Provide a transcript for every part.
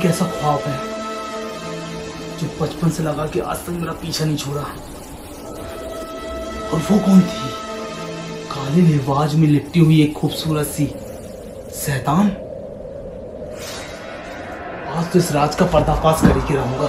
ये ऐसा ख्वाब है, जो बचपन से लगा कि आज तक मेरा पीछा नहीं छोड़ा। और वो कौन थी? काले लिबाज में लिपटी हुई एक खूबसूरत सी शैतान। आज तो इस राज का पर्दाफाश करके रहूँगा।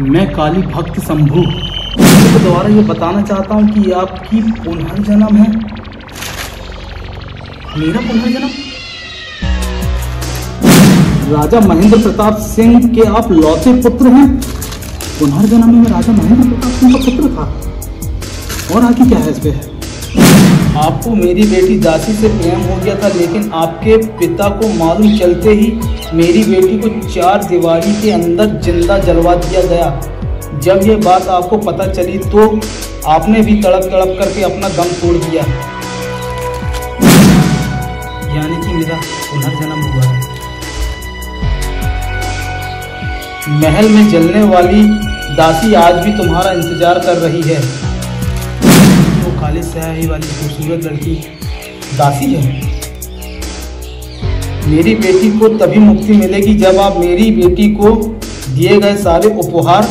मैं काली भक्त शंभु। द्वारा ये बताना चाहता हूँ कि आपकी पुनर्जन्म है। मेरा पुनर्जन्म? राजा महेंद्र प्रताप सिंह के आप लौते पुत्र हैं। पुनर्जन्म में राजा महेंद्र प्रताप सिंह का पुत्र था। और आगे क्या है इस पे आपको मेरी बेटी दासी से प्रेम हो गया था, लेकिन आपके पिता को मालूम चलते ही मेरी बेटी को चार दीवारी के अंदर ज़िंदा जलवा दिया गया। जब ये बात आपको पता चली तो आपने भी तड़प तड़प करके अपना दम तोड़ दिया। यानी कि मेरा पुनर्जन्म हुआ है। महल में जलने वाली दासी आज भी तुम्हारा इंतज़ार कर रही है। काली स्याही वाली खूबसूरत लड़की दासी है। मेरी बेटी को तभी मुक्ति मिलेगी जब आप मेरी बेटी को दिए गए सारे उपहार,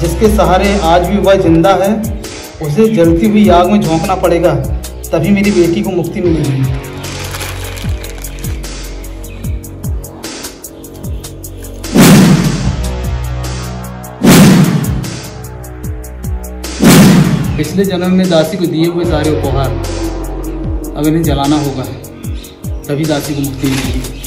जिसके सहारे आज भी वह ज़िंदा है, उसे जलती हुई आग में झोंकना पड़ेगा, तभी मेरी बेटी को मुक्ति मिलेगी। पिछले जन्म में दासी को दिए हुए सारे उपहार अब इन्हें जलाना होगा, तभी दासी को मुक्ति मिलेगी।